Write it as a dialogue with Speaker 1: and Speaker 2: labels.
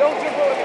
Speaker 1: Don't give up.